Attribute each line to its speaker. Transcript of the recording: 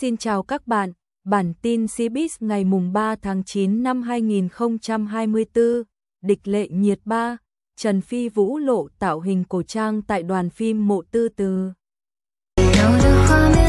Speaker 1: Xin chào các bạn, bản tin Cbiz ngày mùng 3 tháng 9 năm 2024, địch lệ nhiệt ba, Trần Phi Vũ lộ tạo hình cổ trang tại đoàn phim Mộ Tư Từ.
Speaker 2: 有的话